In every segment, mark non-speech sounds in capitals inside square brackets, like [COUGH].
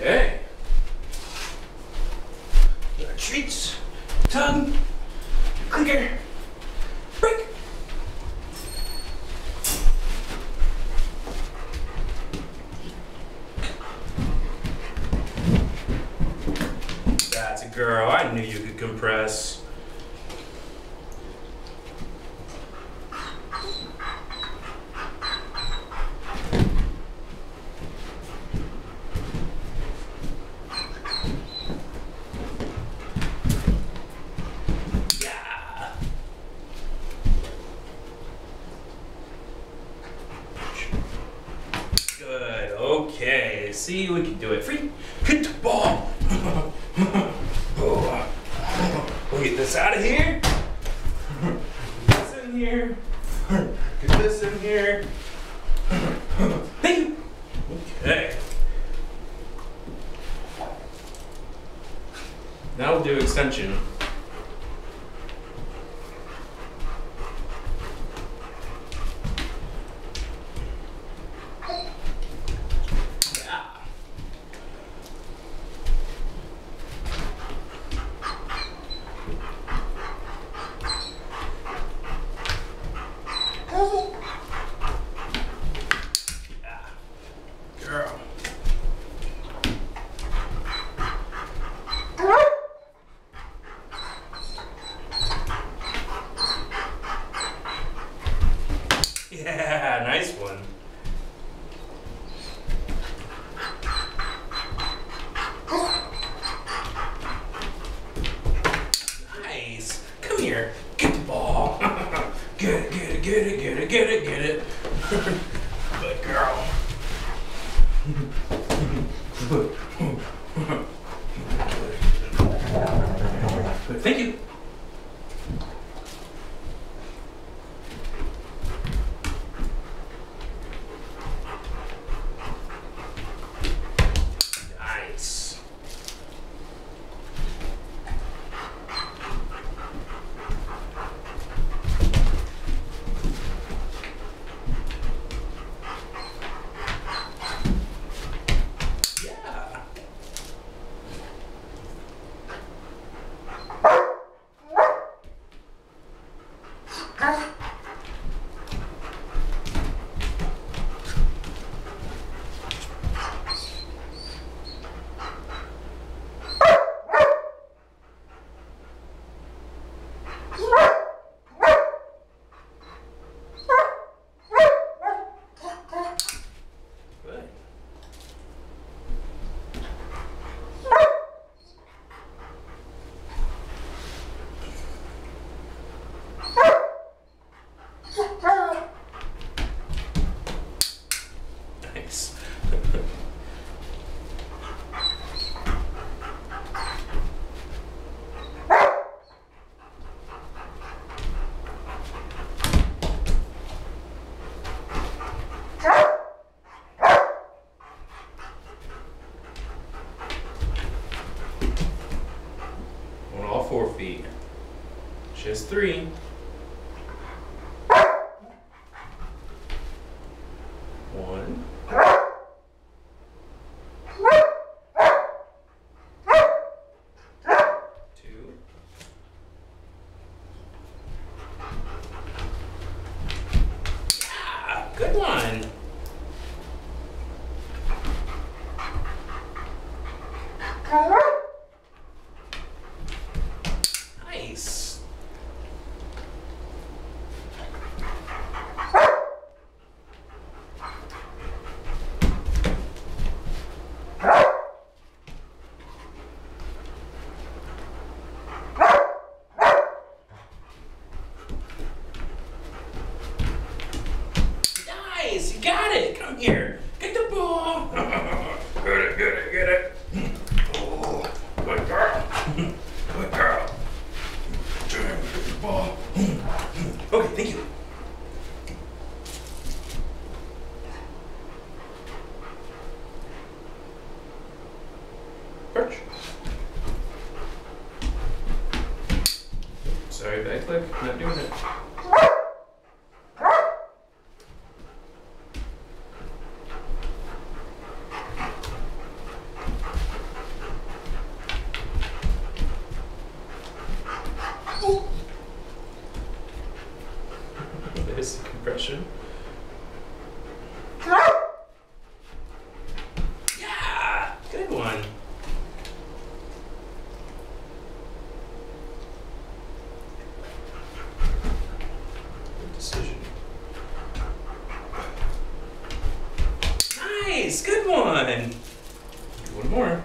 Okay. Got treats, tongue, clicker, break. That's a girl. I knew you could compress. Yeah. Good. Okay. See, we can do it. Free. Hit the ball. [LAUGHS] We'll get this out of here. Get this in here. Get this in here. Thank you. Okay. Now we'll do extension. Yeah. Yeah. Girl. Yeah, nice one. Nice. Come here. Get the ball. get it, get it, get it, get it, get it, get it. Good girl. [LAUGHS] Good, Thank you. Nice. Yeah. Good. Nice. On feet. She has three. One. Two. Yeah, good one. Nice. Nice, you got it. Come here. Get the ball. [LAUGHS] get it, get it, get it. Oh, good girl. Good girl. Jam, get the ball. Okay, thank you. Perch. Sorry, back click. Not doing it. good one. One more.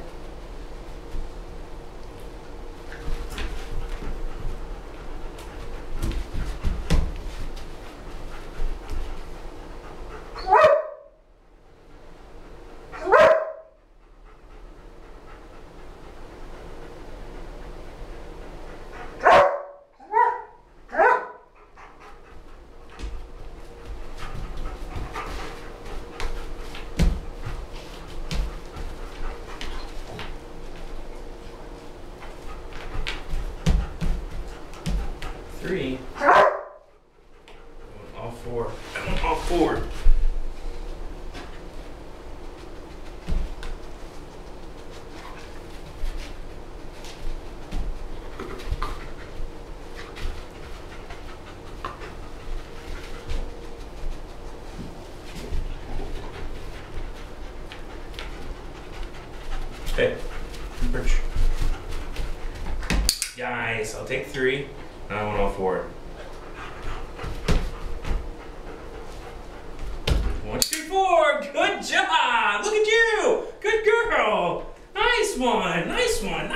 All four. I want all four. Okay. Perch. Nice. I'll take three. And I want all four. two, four. Good job. Look at you. Good girl. Nice one. Nice one.